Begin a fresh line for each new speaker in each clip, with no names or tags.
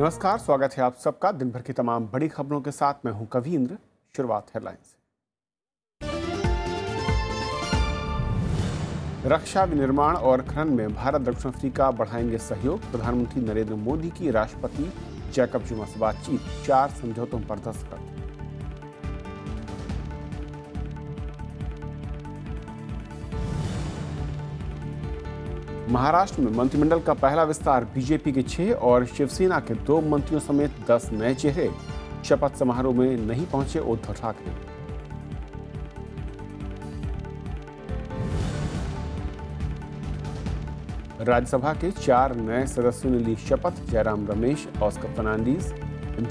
नमस्कार, स्वागत है आप सबका। दिन भर की तमाम बड़ी खबरों के साथ मैं हूँ कवींद्र शुरुआत हेडलाइंस रक्षा विनिर्माण और खनन में भारत दक्षिण अफ्रीका बढ़ाएँगे सहयोग। प्रधानमंत्री नरेंद्र मोदी की राष्ट्रपति जैकब जुमा से बातचीत। चार समझौतों पर दस्तखत। महाराष्ट्र में मंत्रिमंडल का पहला विस्तार बीजेपी के छह और शिवसेना के दो मंत्रियों समेत दस नए चेहरे शपथ समारोह में नहीं पहुँचे उद्धव ठाकरे। राज्यसभा के चार नए सदस्यों ने ली शपथ, जयराम रमेश, ऑस्कर फर्नांडीज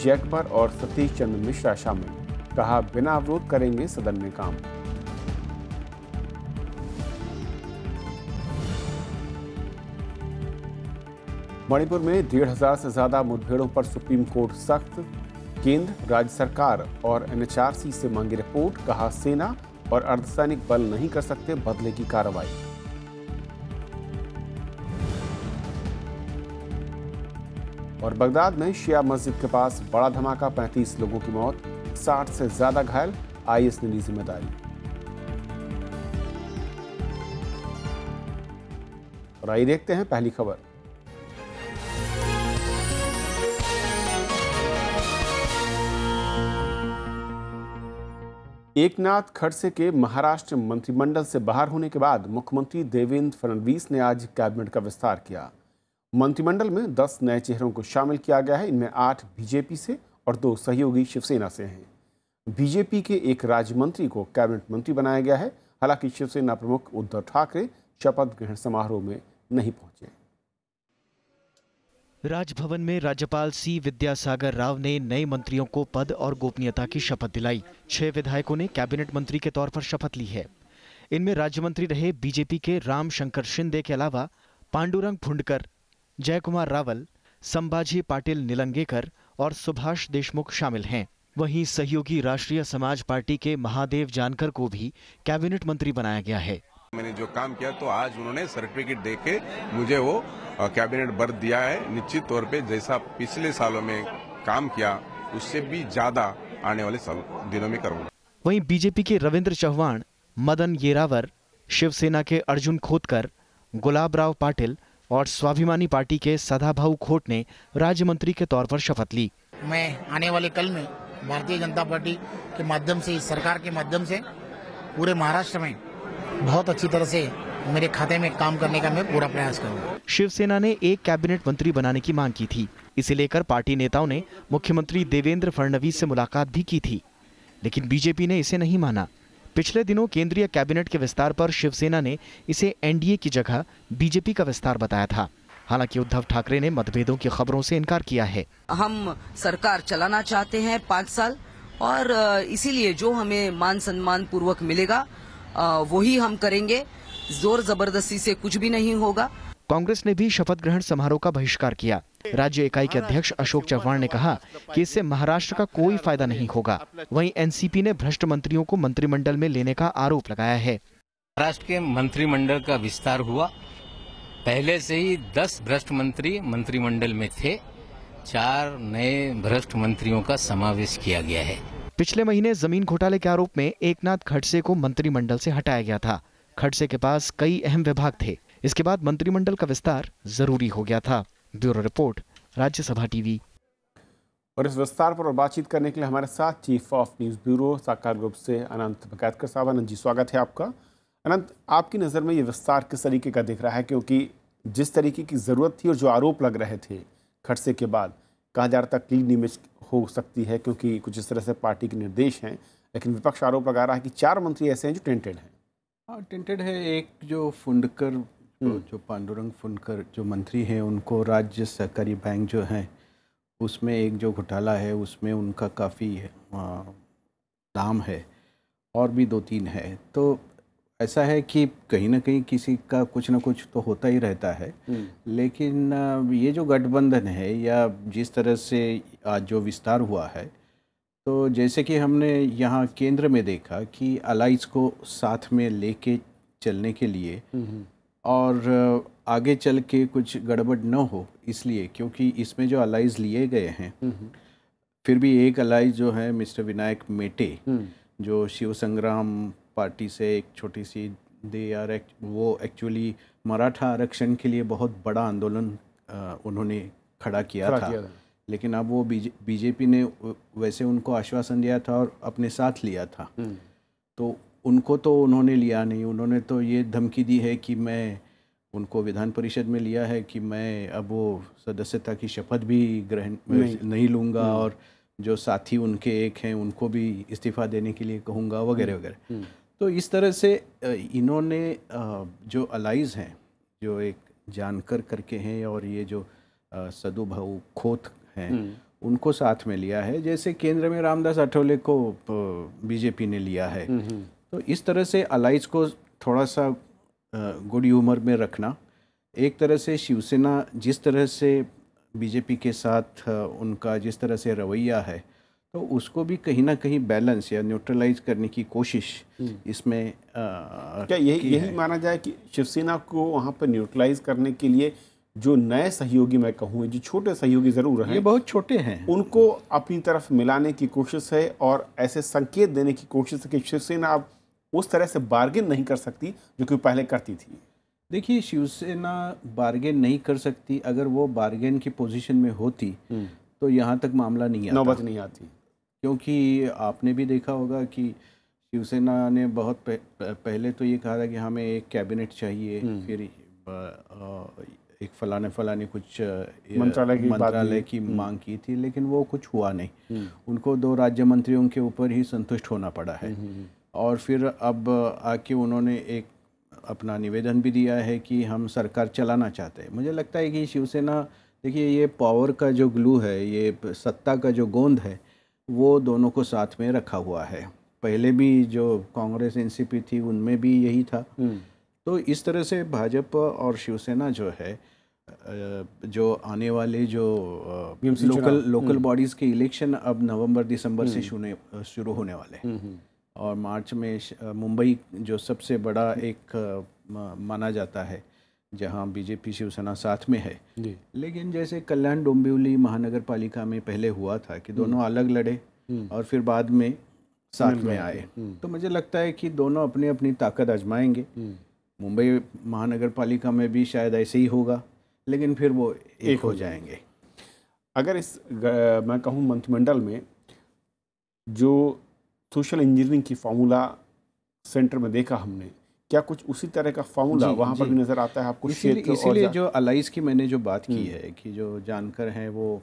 जैकबर और सतीश चंद्र मिश्रा शामिल। कहा, बिना अवरोध करेंगे सदन में काम। मणिपुर में डेढ़ हज़ार से ज़्यादा मुठभेड़ों पर सुप्रीम कोर्ट सख्त। केंद्र, राज्य सरकार और एनएचआरसी से मांगी रिपोर्ट, कहा सेना और अर्धसैनिक बल नहीं कर सकते बदले की कार्रवाई। और बगदाद में शिया मस्जिद के पास बड़ा धमाका 35 लोगों की मौत 60 से ज़्यादा घायल आईएस ने ली ज़िम्मेदारी। और आइए देखते हैं पहली खबर। एकनाथ खड़से के महाराष्ट्र मंत्रिमंडल से बाहर होने के बाद मुख्यमंत्री देवेंद्र फडणवीस ने आज कैबिनेट का विस्तार किया। मंत्रिमंडल में 10 नए चेहरों को शामिल किया गया है। इनमें आठ बीजेपी से और दो सहयोगी शिवसेना से हैं। बीजेपी के एक राज्य मंत्री को कैबिनेट मंत्री बनाया गया है। हालाँकि शिवसेना प्रमुख उद्धव ठाकरे शपथ ग्रहण समारोह में नहीं पहुँचे।
राजभवन में राज्यपाल सी विद्यासागर राव ने नए मंत्रियों को पद और गोपनीयता की शपथ दिलाई। छह विधायकों ने कैबिनेट मंत्री के तौर पर शपथ ली है। इनमें राज्य मंत्री रहे बीजेपी के राम शंकर शिंदे के अलावा पांडुरंग फुंडकर जयकुमार रावल, संभाजी पाटिल निलंगेकर और सुभाष देशमुख शामिल हैं। वहीं सहयोगी राष्ट्रीय समाज पार्टी के महादेव जानकर को भी कैबिनेट मंत्री बनाया गया है।
मैंने जो काम किया तो आज उन्होंने सर्टिफिकेट दे के मुझे वो कैबिनेट बर्थ दिया है। निश्चित तौर पे जैसा पिछले सालों में काम किया उससे भी ज़्यादा आने वाले साल दिनों में करूँगा।
वहीं बीजेपी के रविंद्र चौहान मदन येरावर शिवसेना के अर्जुन खोतकर गुलाब राव पाटिल और स्वाभिमानी पार्टी के सदाभाऊ खोट ने राज्य मंत्री के तौर पर शपथ ली।
मैं आने वाले कल में भारतीय जनता पार्टी के माध्यम से इस सरकार के माध्यम से पूरे महाराष्ट्र में बहुत अच्छी तरह से मेरे खाते में काम करने का मैं पूरा प्रयास करूँगा।
शिवसेना ने एक कैबिनेट मंत्री बनाने की मांग की थी। इसे लेकर पार्टी नेताओं ने मुख्यमंत्री देवेंद्र फडणवीस से मुलाकात भी की थी। लेकिन बीजेपी ने इसे नहीं माना। पिछले दिनों केंद्रीय कैबिनेट के विस्तार पर शिवसेना ने इसे एनडीए की जगह बीजेपी का विस्तार बताया था। हालाँकि उद्धव ठाकरे ने मतभेदों की खबरों से इनकार किया है।
हम सरकार चलाना चाहते हैं पाँच साल और इसीलिए जो हमें मान सम्मान पूर्वक मिलेगा वही हम करेंगे। ज़ोर ज़बरदस्ती से कुछ भी नहीं होगा।
कांग्रेस ने भी शपथ ग्रहण समारोह का बहिष्कार किया। राज्य इकाई के अध्यक्ष अशोक चौहान ने कहा कि इससे महाराष्ट्र का कोई फ़ायदा नहीं होगा। वहीं एनसीपी ने भ्रष्ट मंत्रियों को मंत्रिमंडल में लेने का आरोप लगाया है।
महाराष्ट्र के मंत्रिमंडल का विस्तार हुआ। पहले से ही दस भ्रष्ट मंत्री मंत्रिमंडल में थे। चार नए भ्रष्ट मंत्रियों का समावेश किया गया है।
पिछले महीने ज़मीन घोटाले के आरोप में एकनाथ खड़से को मंत्रिमंडल से हटाया गया था। खड़से के पास कई अहम विभाग थे। इसके बाद मंत्रिमंडल का विस्तार ज़रूरी हो गया था। Bureau report, Rajya Sabha TV.
और इस विस्तार पर बातचीत करने के लिए हमारे साथ चीफ ऑफ़ न्यूज़ ब्यूरो साकार ग्रुप से अनंत बकैतकर साहब। अनंत जी, स्वागत है आपका। अनंत, आपकी नज़र में ये विस्तार किस तरीके का दिख रहा है? क्योंकि जिस तरीके की ज़रूरत थी और जो आरोप लग रहे थे खड़से के बाद, कहा जा रहा था क्लीन इमेज हो सकती है क्योंकि कुछ इस तरह से पार्टी के निर्देश हैं लेकिन विपक्ष आरोप लगा रहा है कि चार मंत्री ऐसे हैं जो टेंटेड हैं।
हाँ टेंटेड है। एक जो फुंडकर जो पांडुरंग फुंडकर जो मंत्री हैं उनको राज्य सहकारी बैंक जो हैं उसमें एक जो घोटाला है उसमें उनका काफ़ी नाम है और भी दो तीन है। तो ऐसा है कि कहीं ना कहीं किसी का कुछ ना कुछ तो होता ही रहता है। लेकिन ये जो गठबंधन है या जिस तरह से आज जो विस्तार हुआ है तो जैसे कि हमने यहाँ केंद्र में देखा कि अलाइज को साथ में लेके चलने के लिए और आगे चल के कुछ गड़बड़ न हो इसलिए क्योंकि इसमें जो अलाइज लिए गए हैं फिर भी एक अलाइज जो है मिस्टर विनायक मेटे जो शिव संग्राम पार्टी से एक छोटी सी दे आर एक, वो एक्चुअली मराठा आरक्षण के लिए बहुत बड़ा आंदोलन उन्होंने खड़ा किया खड़ा था, किया था लेकिन अब वो बीजेपी ने वैसे उनको आश्वासन दिया था और अपने साथ लिया था हम्म। तो उनको तो उन्होंने लिया नहीं उन्होंने तो ये धमकी दी है कि मैं उनको विधान परिषद में लिया है कि मैं अब वो सदस्यता की शपथ भी ग्रहण नहीं, नहीं लूँगा हम्म। और जो साथी उनके एक हैं उनको भी इस्तीफ़ा देने के लिए कहूँगा वगैरह हम्म। वगैरह तो इस तरह से इन्होंने जो अलाइज हैं जो एक जानकर करके हैं और ये जो सदु भाऊ खोत हैं हम्म। उनको साथ में लिया है जैसे केंद्र में रामदास अठौले को बीजेपी ने लिया है हम्म, हम्म। तो इस तरह से अलाइज को थोड़ा सा गुड ह्यूमर में रखना एक तरह से शिवसेना जिस तरह से बीजेपी के साथ उनका जिस तरह से रवैया है तो उसको भी कहीं ना कहीं बैलेंस या न्यूट्रलाइज करने की कोशिश इसमें
आ, क्या यही यही माना जाए कि शिवसेना को वहाँ पर न्यूट्रलाइज करने के लिए जो नए सहयोगी मैं कहूँ जो छोटे सहयोगी ज़रूर हैं
ये बहुत छोटे हैं।
उनको अपनी तरफ़ मिलाने की कोशिश है और ऐसे संकेत देने की कोशिश है कि शिवसेना अब उस तरह से बार्गेन नहीं कर सकती जो कि पहले करती थी।
देखिए शिवसेना बार्गेन नहीं कर सकती। अगर वो बार्गेन की पोजीशन में होती हम्म। तो यहाँ तक मामला नहीं आता।
नौबत नहीं आती।
क्योंकि आपने भी देखा होगा कि शिवसेना ने बहुत पहले तो ये कहा था कि हमें एक कैबिनेट चाहिए हम्म। फिर एक फलाने फलाने कुछ मंत्रालय की मंत्रालय की हम्म। मांग की थी लेकिन वो कुछ हुआ नहीं हम्म। उनको दो राज्य मंत्रियों के ऊपर ही संतुष्ट होना पड़ा है और फिर अब आके उन्होंने एक अपना निवेदन भी दिया है कि हम सरकार चलाना चाहते हैं मुझे लगता है कि शिवसेना देखिए ये पावर का जो ग्लू है ये सत्ता का जो गोंद है वो दोनों को साथ में रखा हुआ है। पहले भी जो कांग्रेस एनसीपी थी उनमें भी यही था। तो इस तरह से भाजपा और शिवसेना जो है जो आने वाले जो लोकल लोकल बॉडीज़ के इलेक्शन अब नवंबर दिसंबर से हम्म। शुरू होने वाले हैं। हम्म, हम्म। और मार्च में मुंबई जो सबसे बड़ा एक माना जाता है। जहाँ बीजेपी शिवसेना साथ में है। लेकिन जैसे कल्याण डोंबिवली महानगर पालिका में पहले हुआ था कि दोनों अलग लड़े और फिर बाद में साथ में आए। तो मुझे लगता है कि दोनों अपनी अपनी ताकत आजमाएँगे। मुंबई महानगर पालिका में भी शायद ऐसे ही होगा लेकिन फिर वो एक, एक हो जाएँगे।
अगर इस मैं कहूँ मंत्रिमंडल में जो सोशल इंजीनियरिंग की फार्मूला सेंटर में देखा हमने क्या कुछ उसी तरह का फार्मूला वहाँ पर भी नज़र आता है आपको
इसीलिए इसीलिए जो अलाइस की मैंने जो बात की हम्म। है कि जो जानकर हैं वो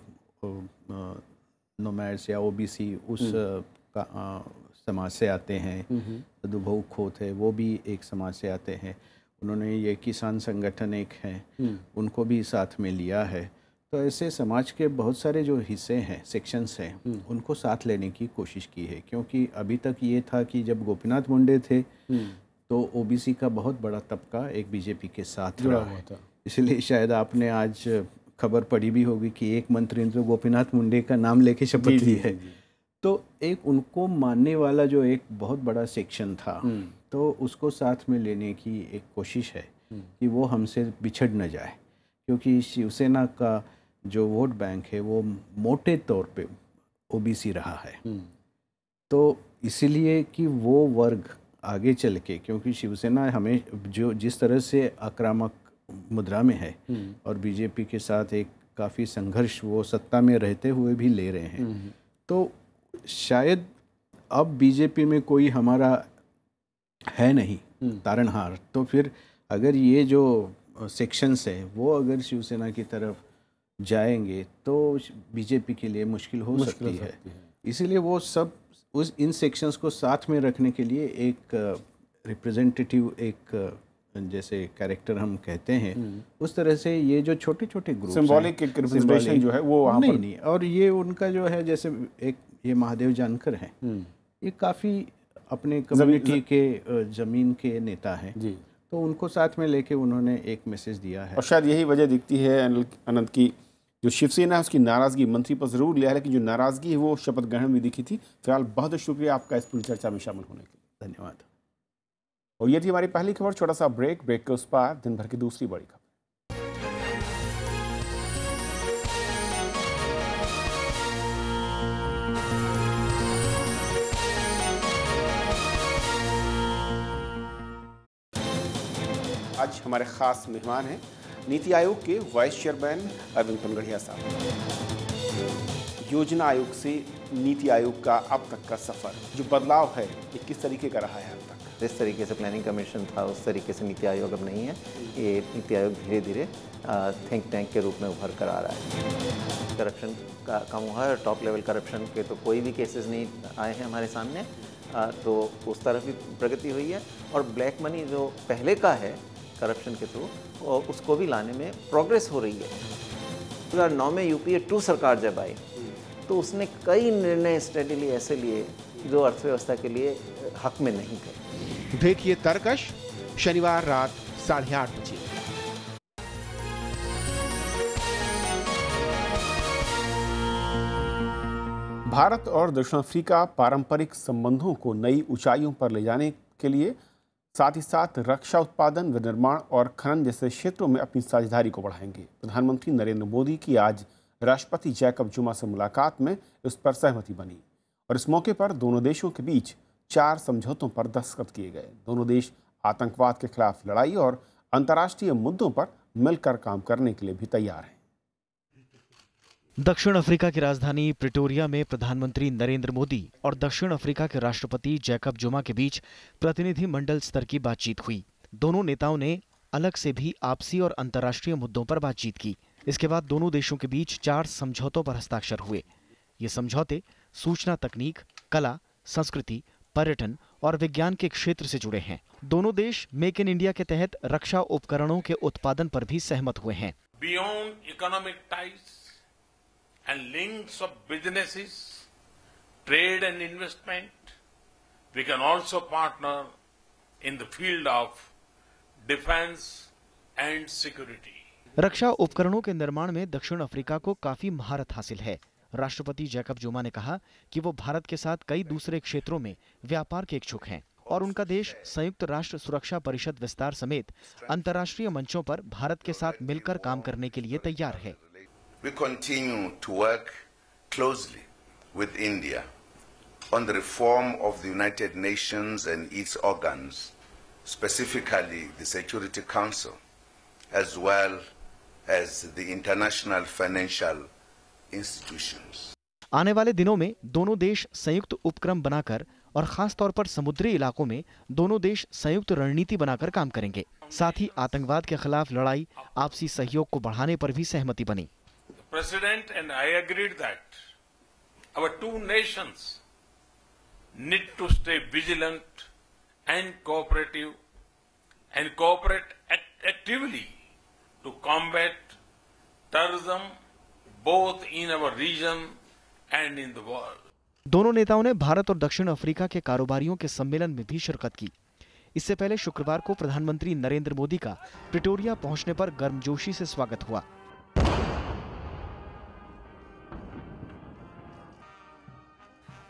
नोमैड्स या ओबीसी उस हम्म। का समाज से आते हैं दुभऊ खोत है वो भी एक समाज से आते हैं उन्होंने ये किसान संगठन एक हैं हम्म। उनको भी साथ में लिया है तो ऐसे समाज के बहुत सारे जो हिस्से हैं सेक्शंस हैं। उनको साथ लेने की कोशिश की है क्योंकि अभी तक ये था कि जब गोपीनाथ मुंडे थे। तो ओबीसी का बहुत बड़ा तबका एक बीजेपी के साथ रहा है। इसलिए शायद आपने आज खबर पढ़ी भी होगी कि एक मंत्री तो गोपीनाथ मुंडे का नाम लेके शपथ ली है। तो एक उनको मानने वाला जो एक बहुत बड़ा सेक्शन था तो उसको साथ में लेने की एक कोशिश है हम्म। कि वो हमसे बिछड़ न जाए क्योंकि शिवसेना का जो वोट बैंक है वो मोटे तौर पे ओबीसी रहा है। हम्म। तो इसीलिए कि वो वर्ग आगे चल के क्योंकि शिवसेना हमें जो जिस तरह से आक्रामक मुद्रा में है हम्म। और बीजेपी के साथ एक काफ़ी संघर्ष वो सत्ता में रहते हुए भी ले रहे हैं तो शायद अब बीजेपी में कोई हमारा है नहीं हम्म। तारणहार तो फिर अगर ये जो सेक्शंस है वो अगर शिवसेना की तरफ़ जाएँगे तो बीजेपी के लिए मुश्किल हो मुश्किल सकती, सकती, है, है। इसीलिए वो सब उस इन सेक्शंस को साथ में रखने के लिए एक रिप्रेजेंटेटिव एक जैसे कैरेक्टर हम कहते हैं हम्म। उस तरह से ये जो छोटे छोटे ग्रुप
सिंबॉलिक रिप्रेजेंटेशन जो है वो वहाँ
नहीं पर... नहीं और ये उनका जो है जैसे एक ये महादेव जानकर हैं हम्म। ये काफ़ी अपने कम्युनिटी के ज़मीन के नेता हैं तो उनको साथ में लेके उन्होंने एक मैसेज दिया है
और शायद यही वजह दिखती है अनंत की जो शिवसेना है, उसकी नाराज़गी मंत्री पर ज़रूर लिया है लेकिन जो नाराज़गी है, वो शपथ ग्रहण में दिखी थी। फ़िलहाल बहुत शुक्रिया आपका इस पूरी चर्चा में शामिल होने के लिए।
धन्यवाद।
और ये थी हमारी पहली खबर छोटा सा ब्रेक ब्रेक के उस पार दिन भर की दूसरी बड़ी खबर। आज हमारे खास मेहमान हैं नीति आयोग के वाइस चेयरमैन अरविंद पनगढ़िया साहब। योजना आयोग से नीति आयोग का अब तक का सफ़र, जो बदलाव है, ये किस तरीके का रहा है अब तक?
जिस तरीके से प्लानिंग कमीशन था, उस तरीके से नीति आयोग अब नहीं है। ये नीति आयोग धीरे धीरे थिंक टैंक के रूप में उभर कर आ रहा है। करप्शन का कम हुआ है टॉप लेवल करप्शन के तो कोई भी केसेस नहीं आए हैं हमारे सामने। तो उस तरफ़ भी प्रगति हुई है। और ब्लैक मनी जो पहले का है करप्शन के थ्रू और उसको भी लाने में प्रोग्रेस हो रही है। दो हज़ार नौ में यूपीए टू सरकार जब आई तो उसने कई निर्णय स्टडीली ऐसे लिए जो अर्थव्यवस्था के लिए हक में नहीं थे।
देखिए तरकश शनिवार रात साढ़े आठ बजे। भारत और दक्षिण अफ्रीका पारंपरिक संबंधों को नई ऊंचाइयों पर ले जाने के लिए साथ ही साथ रक्षा उत्पादन, विनिर्माण और खनन जैसे क्षेत्रों में अपनी साझेदारी को बढ़ाएँगे। प्रधानमंत्री नरेंद्र मोदी की आज राष्ट्रपति जैकब जुमा से मुलाकात में इस पर सहमति बनी और इस मौके पर दोनों देशों के बीच चार समझौतों पर दस्तखत किए गए। दोनों देश आतंकवाद के खिलाफ लड़ाई और अंतर्राष्ट्रीय मुद्दों पर मिलकर काम करने के लिए भी तैयार हैं।
दक्षिण अफ्रीका की राजधानी प्रिटोरिया में प्रधानमंत्री नरेंद्र मोदी और दक्षिण अफ्रीका के राष्ट्रपति जैकब जुमा के बीच प्रतिनिधि मंडल स्तर की बातचीत हुई। दोनों नेताओं ने अलग से भी आपसी और अंतर्राष्ट्रीय मुद्दों पर बातचीत की। इसके बाद दोनों देशों के बीच चार समझौतों पर हस्ताक्षर हुए। ये समझौते सूचना तकनीक, कला, संस्कृति, पर्यटन और विज्ञान के क्षेत्र से जुड़े हैं। दोनों देश मेक इन इंडिया के तहत रक्षा उपकरणों के उत्पादन पर भी सहमत हुए हैं।
Beyond economic ties and links of businesses, trade and investment, we can also partner in the field of defense and security.
रक्षा उपकरणों के निर्माण में दक्षिण अफ्रीका को काफ़ी महारत हासिल है राष्ट्रपति जैकब जुमा ने कहा कि वो भारत के साथ कई दूसरे क्षेत्रों में व्यापार के इच्छुक हैं और उनका देश संयुक्त राष्ट्र सुरक्षा परिषद विस्तार समेत अंतर्राष्ट्रीय मंचों पर भारत के साथ मिलकर काम करने के लिए तैयार है
We continue to work closely with India on the reform of the United Nations and its organs, specifically the Security Council, as well as the international financial institutions.
आने वाले दिनों में दोनों देश संयुक्त उपक्रम बनाकर और खास तौर पर समुद्री इलाकों में दोनों देश संयुक्त रणनीति बनाकर काम करेंगे साथ ही आतंकवाद के खिलाफ लड़ाई आपसी सहयोग को बढ़ाने पर भी सहमति बनी
President and I agreed that our two nations need to stay vigilant and cooperative and cooperate act- actively to combat terrorism both in our region and in the world.
दोनों नेताओं ने भारत और दक्षिण अफ्रीका के कारोबारियों के सम्मेलन में भी शिरकत की इससे पहले शुक्रवार को प्रधानमंत्री नरेंद्र मोदी का प्रिटोरिया पहुँचने पर गर्मजोशी से स्वागत हुआ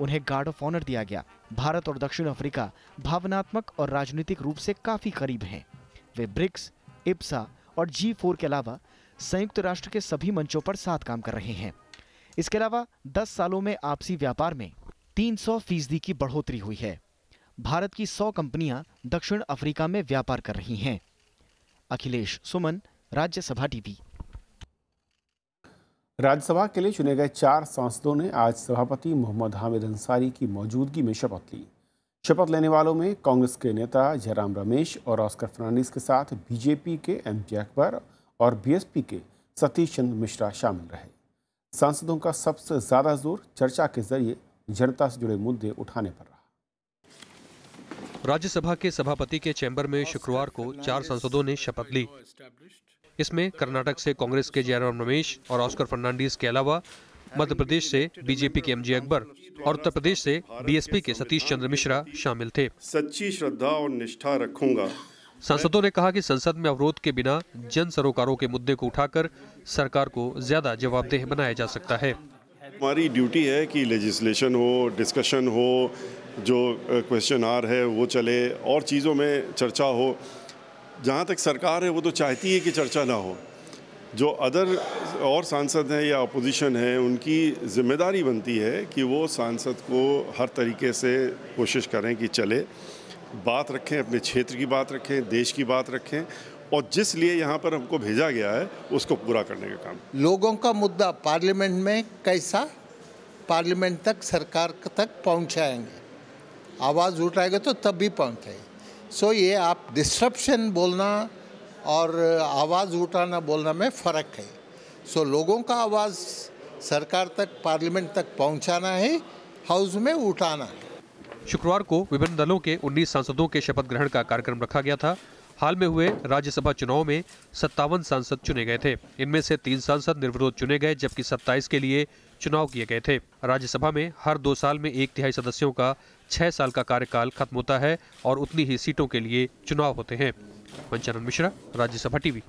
उन्हें गार्ड ऑफ़ ऑनर दिया गया। भारत और दक्षिण अफ्रीका भावनात्मक और राजनीतिक रूप से काफ़ी करीब हैं। वे ब्रिक्स, इप्सा और जी फोर के अलावा संयुक्त राष्ट्र के सभी मंचों पर साथ काम कर रहे हैं। इसके अलावा 10 सालों में आपसी व्यापार में 300 फ़ीसदी की बढ़ोतरी हुई है। भारत की 100 कंपनियाँ दक्षिण अफ्रीका में व्यापार कर रही हैं। अखिलेश सुमन, राज्यसभा टीवी।
राज्यसभा के लिए चुने गए चार सांसदों ने आज सभापति मोहम्मद हामिद अंसारी की मौजूदगी में शपथ ली। शपथ लेने वालों में कांग्रेस के नेता जयराम रमेश और ऑस्कर फर्नांडिस के साथ बीजेपी के एम जे अकबर और बीएसपी के सतीश चंद्र मिश्रा शामिल रहे। सांसदों का सबसे ज़्यादा ज़ोर चर्चा के ज़रिए जनता से जुड़े मुद्दे उठाने पर रहा।
राज्यसभा के सभापति के चैम्बर में शुक्रवार को चार सांसदों ने शपथ ली। इसमें कर्नाटक से कांग्रेस के जयराम रमेश और ऑस्कर फर्नांडिस के अलावा मध्य प्रदेश से बीजेपी के एमजे अकबर और उत्तर प्रदेश से बीएसपी के सतीश चंद्र मिश्रा शामिल थे।
सच्ची श्रद्धा और निष्ठा रखूँगा।
सांसदों ने कहा कि संसद में अवरोध के बिना जन सरोकारों के मुद्दे को उठाकर सरकार को ज़्यादा जवाबदेह बनाया जा सकता है।
हमारी ड्यूटी है कि लेजिस्लेशन हो डिस्कशन हो जो क्वेश्चन आर है वो चले और चीज़ों में चर्चा हो। जहाँ तक सरकार है, वो तो चाहती है कि चर्चा ना हो। जो अदर और सांसद हैं या अपोजिशन है, उनकी ज़िम्मेदारी बनती है कि वो सांसद को हर तरीके से कोशिश करें कि चले। बात रखें, अपने क्षेत्र की बात रखें, देश की बात रखें, और जिस लिए यहाँ पर हमको भेजा गया है, उसको पूरा करने का काम।
लोगों का मुद्दा पार्लियामेंट में कैसा? पार्लियामेंट तक, सरकार तक पहुँचाएँगे आवाज़ उठाएँगे तो तब भी पहुँचाएँगे सो ये आप डिस्ट्रप्शन बोलना और आवाज़ उठाना बोलना में फ़र्क है। सो लोगों का आवाज़ सरकार तक पार्लियामेंट तक पहुंचाना है हाउस में उठाना है।
शुक्रवार को विभिन्न दलों के 19 सांसदों के शपथ ग्रहण का कार्यक्रम रखा गया था। हाल में हुए राज्यसभा चुनाव में सत्तावन सांसद चुने गए थे। इनमें से तीन सांसद निर्विरोध चुने गए, जबकि 27 के लिए चुनाव किए गए थे। राज्यसभा में हर दो साल में एक तिहाई सदस्यों का छह साल का कार्यकाल खत्म होता है और उतनी ही सीटों के लिए चुनाव होते हैं। Panchanand Mishra, Rajya Sabha TV.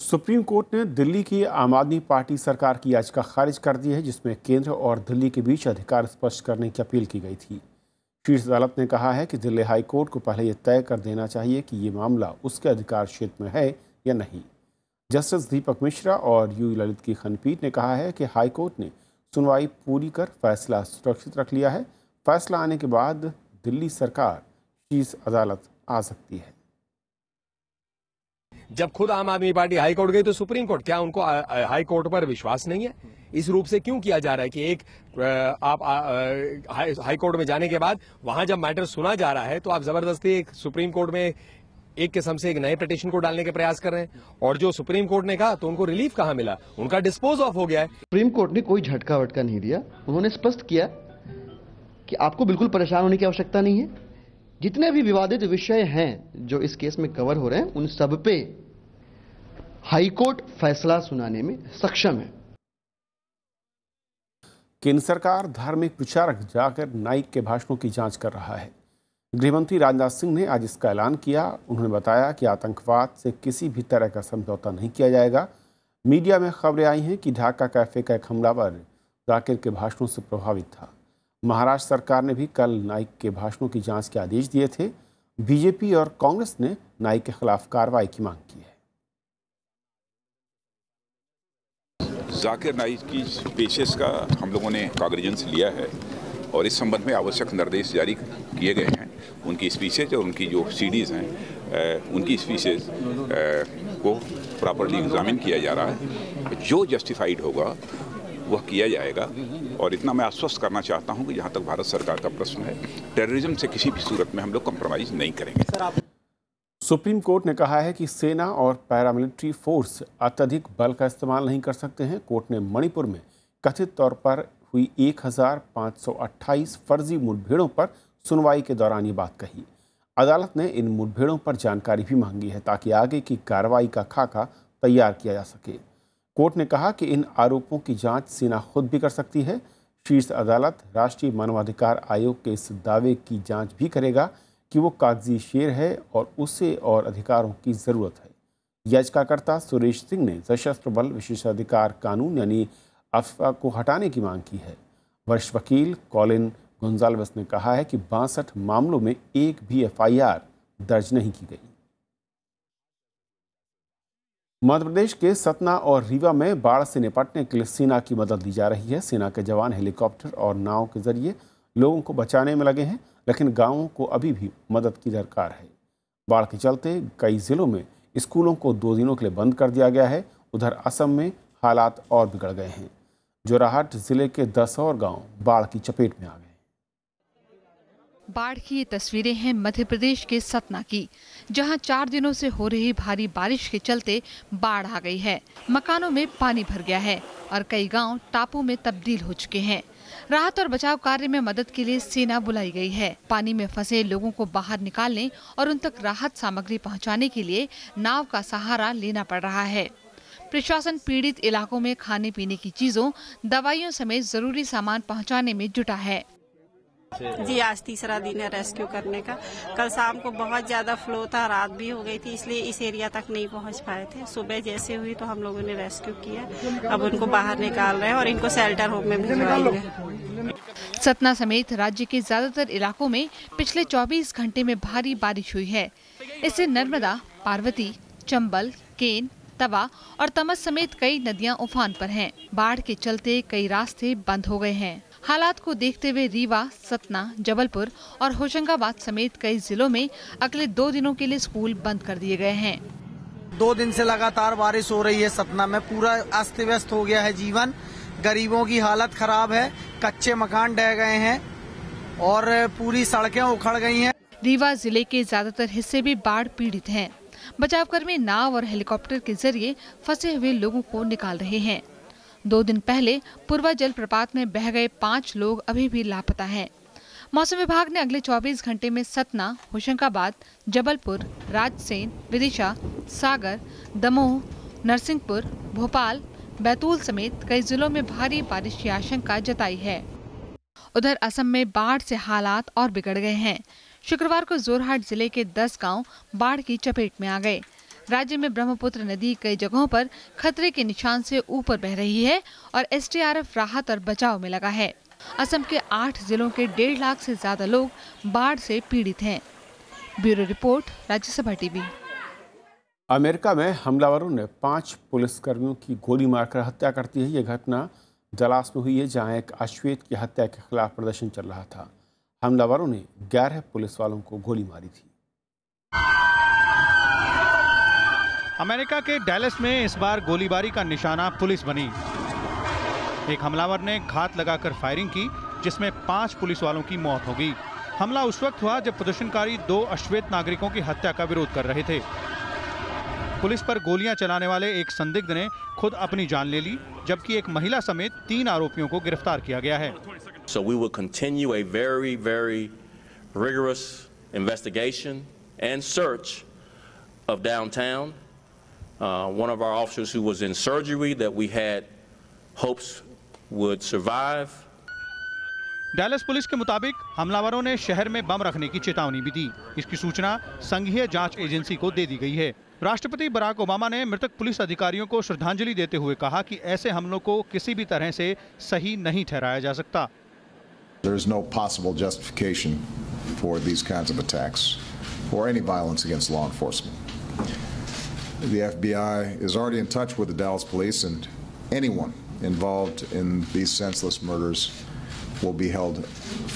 Supreme court ने दिल्ली की आम आदमी पार्टी सरकार की याचिका खारिज कर दी है, जिसमें केंद्र और दिल्ली के बीच अधिकार स्पष्ट करने की अपील की गई थी। शीर्ष अदालत ने कहा है कि दिल्ली हाई कोर्ट को पहले यह तय कर देना चाहिए कि ये मामला उसके अधिकार क्षेत्र में है या नहीं। जस्टिस दीपक मिश्रा और यू ललित की खंडपीठ ने कहा है कि हाई कोर्ट ने सुनवाई पूरी कर फैसला सुरक्षित रख लिया है फैसला आने के बाद दिल्ली सरकार शीर्ष अदालत आ सकती है।
जब खुद आम आदमी पार्टी हाई कोर्ट गई तो सुप्रीम कोर्ट क्या उनको हाई कोर्ट पर विश्वास नहीं है? इस रूप से क्यों किया जा रहा है कि एक आप हाई कोर्ट में जाने के बाद वहाँ जब मैटर सुना जा रहा है तो आप ज़बरदस्ती एक सुप्रीम कोर्ट में एक किस्म से एक नए पिटिशन को डालने के प्रयास कर रहे हैं। और जो सुप्रीम कोर्ट ने कहा तो उनको रिलीफ कहाँ मिला? उनका डिस्पोज ऑफ़ हो गया है।
सुप्रीम कोर्ट ने कोई झटका वटका नहीं दिया। उन्होंने स्पष्ट किया कि आपको बिल्कुल परेशान होने की आवश्यकता नहीं है। जितने भी विवादित विषय हैं जो इस केस में कवर हो रहे हैं, उन सब पे हाईकोर्ट फैसला सुनाने में सक्षम है।
केंद्र सरकार धार्मिक प्रचारक जाकर नाइक के भाषणों की जाँच कर रहा है। गृहमंत्री राजनाथ सिंह ने आज इसका ऐलान किया। उन्होंने बताया कि आतंकवाद से किसी भी तरह का समझौता नहीं किया जाएगा। मीडिया में खबरें आई हैं कि ढाका कैफ़े का एक हमलावर जाकिर के भाषणों से प्रभावित था। महाराष्ट्र सरकार ने भी कल नाइक के भाषणों की जाँच के आदेश दिए थे। बीजेपी और कांग्रेस ने नाइक के खिलाफ कार्रवाई की मांग की है।
जाकिर नाइक की पेशेस का हम लोगों ने कागरेजेंस लिया है और इस संबंध में आवश्यक निर्देश जारी किए गए हैं। उनकी स्पीचेज और उनकी जो सीडीज़ हैं उनकी स्पीचेज को प्रॉपरली एग्जामिन किया जा रहा है। जो जस्टिफाइड होगा वह किया जाएगा। और इतना मैं आश्वस्त करना चाहता हूँ कि जहाँ तक भारत सरकार का प्रश्न है टेररिज्म से किसी भी सूरत में हम लोग कम्प्रोमाइज़ नहीं करेंगे।
सुप्रीम कोर्ट ने कहा है कि सेना और पैरामिलिट्री फोर्स अत्यधिक बल का इस्तेमाल नहीं कर सकते हैं। कोर्ट ने मणिपुर में कथित तौर पर हुई 1528 फर्जी मुठभेड़ों पर सुनवाई के दौरान ये बात कही। अदालत ने इन मुठभेड़ों पर जानकारी भी मांगी है ताकि आगे की कार्रवाई का खाका तैयार किया जा सके। कोर्ट ने कहा कि इन आरोपों की जाँच सेना खुद भी कर सकती है। शीर्ष अदालत, राष्ट्रीय मानवाधिकार आयोग के इस दावे की जाँच भी करेगा कि वो कागज़ी शेर है और उसे और अधिकारों की ज़रूरत है। याचिकाकर्ता सुरेश सिंह ने सशस्त्र बल विशेषाधिकार कानून यानी अफवा को हटाने की मांग की है। वरिष्ठ वकील कॉलिन गोंजाल्वस ने कहा है कि बासठ मामलों में एक भी एफआईआर दर्ज नहीं की गई। मध्य प्रदेश के सतना और रीवा में बाढ़ से निपटने के लिए सेना की मदद दी जा रही है। सेना के जवान हेलीकॉप्टर और नाव के ज़रिए लोगों को बचाने में लगे हैं, लेकिन गाँवों को अभी भी मदद की दरकार है। बाढ़ के चलते कई जिलों में स्कूलों को दो दिनों के लिए बंद कर दिया गया है। उधर असम में हालात और बिगड़ गए हैं। जोराहट ज़िले के दस और गाँव बाढ़ की चपेट में आ गए।
बाढ़ की ये तस्वीरें हैं मध्य प्रदेश के सतना की, जहाँ चार दिनों से हो रही भारी बारिश के चलते बाढ़ आ गई है। मकानों में पानी भर गया है और कई गाँव टापू में तब्दील हो चुके हैं। राहत और बचाव कार्य में मदद के लिए सेना बुलाई गई है। पानी में फंसे लोगों को बाहर निकालने और उन तक राहत सामग्री पहुँचाने के लिए नाव का सहारा लेना पड़ रहा है। प्रशासन पीड़ित इलाकों में खाने पीने की चीज़ों, दवाइयों समेत ज़रूरी सामान पहुँचाने में जुटा है।
जी आज तीसरा दिन है रेस्क्यू करने का। कल शाम को बहुत ज़्यादा फ्लो था रात भी हो गई थी इसलिए इस एरिया तक नहीं पहुँच पाए थे। सुबह जैसे हुई तो हम लोगों ने रेस्क्यू किया। अब उनको बाहर निकाल रहे हैं और इनको शेल्टर होम में भिजवाएँगे।
सतना समेत राज्य के ज़्यादातर इलाकों में पिछले 24 घंटे में भारी बारिश हुई है। इससे नर्मदा पार्वती चंबल केन तवा और तमस समेत कई नदियाँ उफान पर हैं। बाढ़ के चलते कई रास्ते बंद हो गए हैं। हालात को देखते हुए रीवा सतना जबलपुर और होशंगाबाद समेत कई जिलों में अगले दो दिनों के लिए स्कूल बंद कर दिए गए हैं।
दो दिन से लगातार बारिश हो रही है सतना में। पूरा अस्त व्यस्त हो गया है जीवन। गरीबों की हालत खराब है। कच्चे मकान ढह गए हैं और पूरी सड़कें उखड़ गई हैं।
रीवा ज़िले के ज़्यादातर हिस्से भी बाढ़ पीड़ित हैं। बचाव कर्मी नाव और हेलीकॉप्टर के ज़रिए फंसे हुए लोगों को निकाल रहे हैं। दो दिन पहले पूर्वा जल प्रपात में बह गए पाँच लोग अभी भी लापता हैं। मौसम विभाग ने अगले 24 घंटे में सतना, होशंगाबाद, जबलपुर, राजसेन, विदिशा, सागर, दमोह, नरसिंहपुर, भोपाल, बैतूल समेत कई जिलों में भारी बारिश की आशंका जताई है। उधर असम में बाढ़ से हालात और बिगड़ गए हैं। शुक्रवार को जोरहाट ज़िले के 10 गाँव बाढ़ की चपेट में आ गए। राज्य में ब्रह्मपुत्र नदी कई जगहों पर खतरे के निशान से ऊपर बह रही है और एसडीआरएफ राहत और बचाव में लगा है। असम के आठ जिलों के डेढ़ लाख से ज़्यादा लोग बाढ़ से पीड़ित हैं। Bureau report, Rajya Sabha TV.
America में हमलावरों ने पाँच पुलिसकर्मियों की गोली मारकर हत्या कर दी है। यह घटना जलास में हुई है, जहाँ एक अश्वेत की हत्या के खिलाफ प्रदर्शन चल रहा था। हमलावरों ने ग्यारह पुलिस वालों को गोली मारी थी।
अमेरिका के डैलस में इस बार गोलीबारी का निशाना पुलिस बनी। एक हमलावर ने घात लगाकर फायरिंग की जिसमें पाँच पुलिस वालों की मौत हो गई। हमला उस वक्त हुआ जब प्रदर्शनकारी दो अश्वेत नागरिकों की हत्या का विरोध कर रहे थे। पुलिस पर गोलियाँ चलाने वाले एक संदिग्ध ने खुद अपनी जान ले ली जबकि एक महिला समेत तीन आरोपियों को गिरफ़्तार किया गया है।
So we will continue a very, very rigorous investigation and search of downtown. Uh, one of our officers who was in surgery that we had hopes would survive.
Dallas police के मुताबिक हमलावरों ने शहर में बम रखने की चेतावनी भी दी इसकी सूचना संघीय जाँच एजेंसी को दे दी गई है राष्ट्रपति बराक ओबामा ने मृतक पुलिस अधिकारियों को श्रद्धांजलि देते हुए कहा कि ऐसे हमलों को किसी भी तरह से सही नहीं ठहराया जा सकता
There is no possible justification for these kinds of attacks or any violence against law enforcement. The FBI is already in touch with the Dallas police, and anyone involved in these senseless murders will be held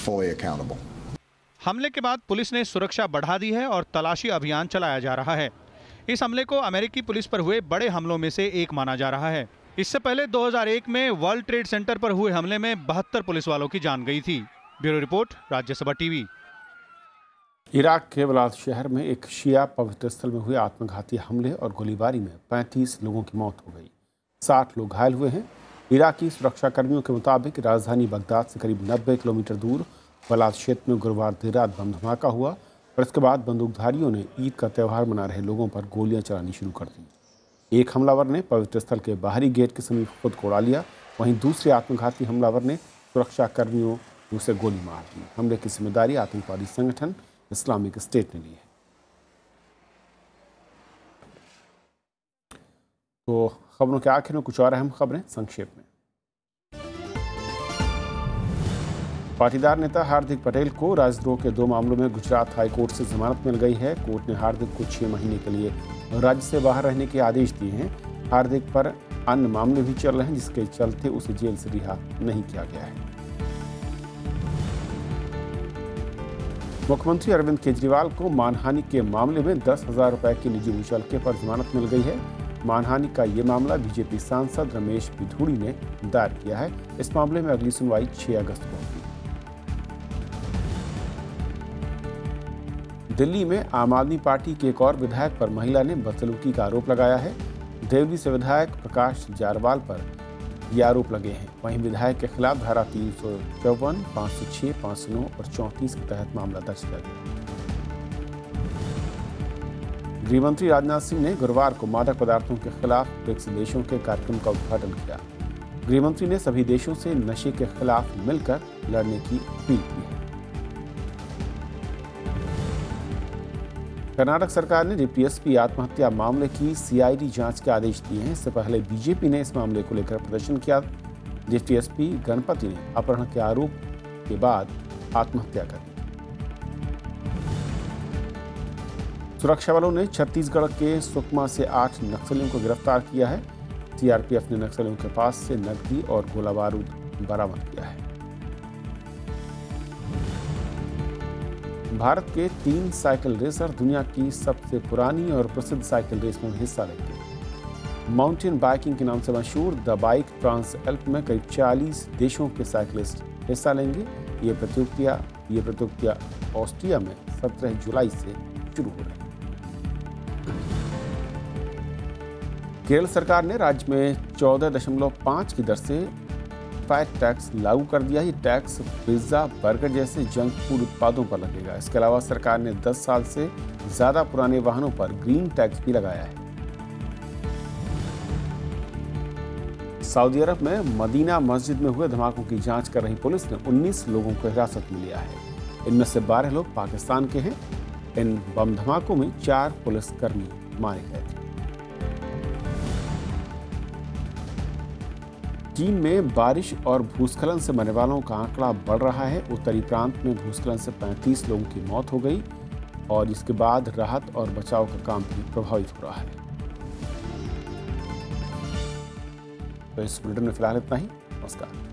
fully accountable.
हमले के बाद police ने सुरक्षा बढ़ा दी है और तलाशी अभियान चलाया जा रहा है। इस हमले को अमेरिकी पुलिस पर हुए बड़े हमलों में से एक माना जा रहा है। इससे पहले 2001 में वर्ल्ड ट्रेड सेंटर पर हुए हमले में बहत्तर पुलिस वालों की जान गई थी। Bureau report Rajya Sabha TV.
Iraq के बलाद शहर में एक शिया पवित्र स्थल में हुए आत्मघाती हमले और गोलीबारी में 35 लोगों की मौत हो गई। 60 लोग घायल हुए हैं। इराकी सुरक्षा कर्मियों के मुताबिक राजधानी बगदाद से करीब 90 किलोमीटर दूर बलाद क्षेत्र में गुरुवार देर रात बम धमाका हुआ और इसके बाद बंदूकधारियों ने ईद का त्यौहार मना रहे लोगों पर गोलियाँ चलानी शुरू कर दी। एक हमलावर ने पवित्र स्थल के बाहरी गेट के समीप खुद को उड़ा लिया। वहीं दूसरे आत्मघाती हमलावर ने सुरक्षा कर्मियों उसे गोली मार दी। हमले की ज़िम्मेदारी आतंकवादी संगठन इस्लामिक स्टेट ने ली है। तो खबरों के आखिर में कुछ और अहम खबरें संक्षेप में। पाटीदार नेता हार्दिक पटेल को राजद्रोह के दो मामलों में गुजरात हाई कोर्ट से जमानत मिल गई है। कोर्ट ने हार्दिक को छह महीने के लिए राज्य से बाहर रहने के आदेश दिए हैं। हार्दिक पर अन्य मामले भी चल रहे हैं, जिसके चलते उसे जेल से रिहा नहीं किया गया है। मुख्यमंत्री अरविंद केजरीवाल को मानहानि के मामले में दस हज़ार रुपए की निजी मुचलके पर जमानत मिल गई है। मानहानि का ये मामला बीजेपी सांसद रमेश पिधूड़ी ने दायर किया है। इस मामले में अगली सुनवाई 6 अगस्त को होगी। दिल्ली में आम आदमी पार्टी के एक और विधायक पर महिला ने बदसलूकी का आरोप लगाया है। देवली से विधायक प्रकाश जारवाल पर ये आरोप लगे हैं। वहीं विधायक के खिलाफ धारा तीन सौ चौवन, पाँच सौ सौ नौ और चौंतीस के तहत मामला दर्ज किया गया। गृहमंत्री राजनाथ सिंह ने गुरुवार को मादक पदार्थों के खिलाफ ब्रिक्स देशों के कार्यक्रम का उद्घाटन किया। गृहमंत्री ने सभी देशों से नशे के खिलाफ मिलकर लड़ने की अपील की है। कर्नाटक सरकार ने डिप्टी एसपी आत्महत्या मामले की सीआईडी जाँच के आदेश दिए हैं। इससे पहले बीजेपी ने इस मामले को लेकर प्रदर्शन किया। डिप्टी एसपी गणपति ने अपहरण के आरोप के बाद आत्महत्या कर ली सुरक्षा बलों ने छत्तीसगढ़ के सुकमा से आठ नक्सलियों को गिरफ़्तार किया है। सीआरपीएफ ने नक्सलियों के पास से नकदी और गोला बारूद बरामद किया है। भारत के तीन साइकिल रेसर दुनिया की सबसे पुरानी और प्रसिद्ध साइकिल रेस में हिस्सा लेंगे माउंटेन बाइकिंग के नाम से मशहूर द बाइक ट्रांस एल्प में करीब 40 देशों के साइकिलिस्ट हिस्सा लेंगे। ये प्रतियोगिता ये प्रतियोगिता ऑस्ट्रिया में 17 जुलाई से शुरू हो रही है। केरल सरकार ने राज्य में 14.5 की दर से फैट टैक्स लागू कर दिया। ये टैक्स पिज्जा बर्गर जैसे जंक फ़ूड उत्पादों पर लगेगा। इसके अलावा सरकार ने 10 साल से ज़्यादा पुराने वाहनों पर ग्रीन टैक्स भी लगाया है। सऊदी अरब में मदीना मस्जिद में हुए धमाकों की जाँच कर रही पुलिस ने 19 लोगों को हिरासत में लिया है। इनमें से 12 लोग पाकिस्तान के हैं। इन बम धमाकों में चार पुलिसकर्मी मारे गए थे। चीन में बारिश और भूस्खलन से मरने वालों का आंकड़ा बढ़ रहा है। उत्तरी प्रांत में भूस्खलन से 35 लोगों की मौत हो गई और इसके बाद राहत और बचाव का काम भी प्रभावित हो रहा है। तो इस बुलेटिन में फ़िलहाल इतना ही। नमस्कार।